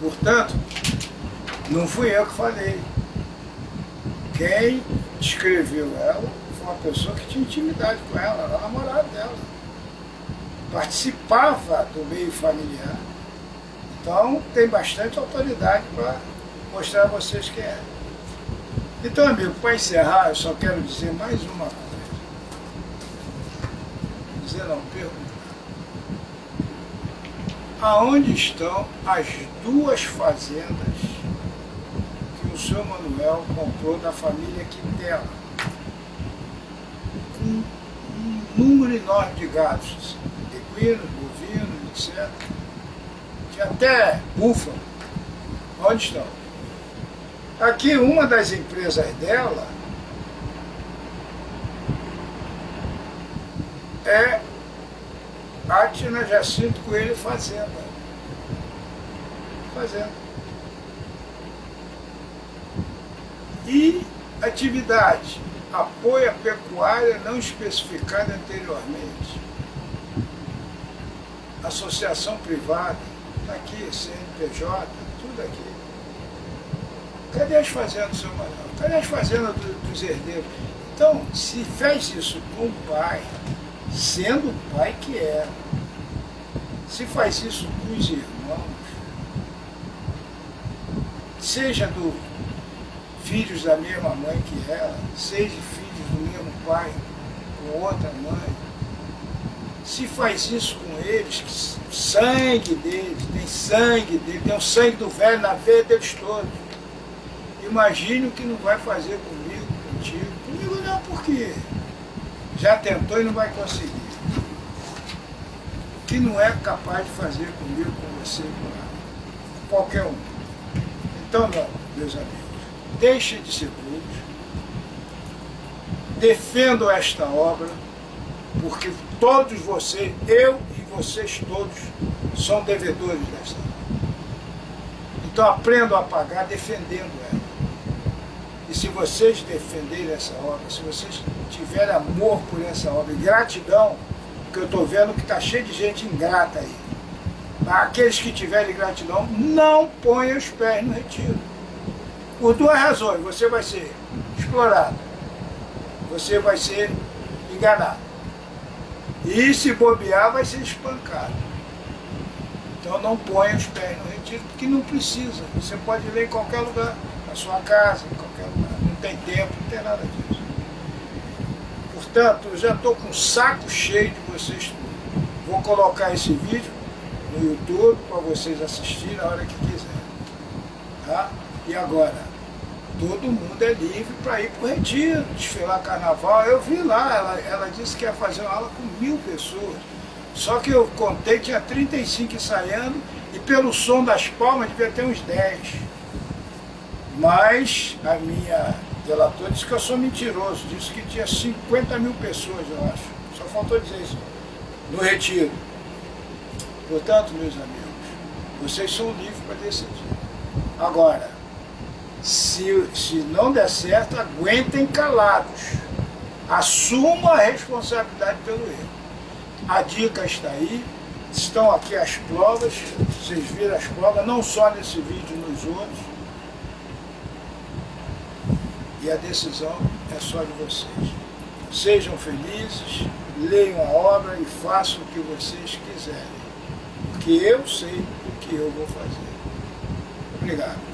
Portanto, não fui eu que falei. Quem descreveu ela foi uma pessoa que tinha intimidade com ela, era namorado dela. Participava do meio familiar. Então tem bastante autoridade para mostrar a vocês quem é. Então, amigo, para encerrar, eu só quero dizer mais uma coisa. Dizer não, perguntar. Aonde estão as duas fazendas que o senhor Manuel comprou da família Quintela? Com um número enorme de gados, equinos, bovinos, etc. Tinha até búfalo. Onde estão? Aqui uma das empresas dela é Atina Jacinto Coelho Fazenda. Fazenda. E atividade, apoio à pecuária não especificada anteriormente. Associação privada, está aqui, CNPJ, tudo aqui. Cadê as fazendas, seu Manuel? Cadê as fazendas do, dos herdeiros? Então, se fez isso com o pai, sendo o pai que era, se faz isso com os irmãos, seja do filhos da mesma mãe que ela, seja filhos do mesmo pai com outra mãe, se faz isso com eles, que sangue deles, tem sangue deles, tem o sangue do velho na veia deles todos Imagine o que não vai fazer comigo, contigo. Comigo não, porque já tentou e não vai conseguir. Que não é capaz de fazer comigo, com você, com qualquer um. Então, não, meus amigos, deixem de ser bobos, defendam esta obra, porque todos vocês, eu e vocês todos, são devedores desta obra. Então aprendam a pagar defendendo ela. E se vocês defenderem essa obra, se vocês tiverem amor por essa obra e gratidão, porque eu estou vendo que está cheio de gente ingrata aí. Aqueles que tiverem gratidão, não ponham os pés no retiro. Por duas razões. Você vai ser explorado. Você vai ser enganado. E se bobear, vai ser espancado. Então não ponha os pés no retiro, porque não precisa. Você pode ler em qualquer lugar na sua casa, em qualquer lugar. Não tem tempo, não tem nada disso. Portanto, eu já estou com o saco cheio de vocês. Vou colocar esse vídeo no YouTube para vocês assistirem na hora que quiserem. Tá? E agora, todo mundo é livre para ir para o retiro, desfilar carnaval. Eu vi lá, ela, ela disse que ia fazer uma aula com mil pessoas. Só que eu contei, tinha 35 ensaiando, e pelo som das palmas devia ter uns 10. Mas a minha delatora disse que eu sou mentiroso, disse que tinha 50 mil pessoas, eu acho. Só faltou dizer isso. No retiro. Portanto, meus amigos, vocês são livres para decidir. Agora, se, se não der certo, aguentem calados. Assumam a responsabilidade pelo erro. A dica está aí, estão aqui as provas, vocês viram as provas, não só nesse vídeo, nos outros. E a decisão é só de vocês. Sejam felizes, leiam a obra e façam o que vocês quiserem. Porque eu sei o que eu vou fazer. Obrigado.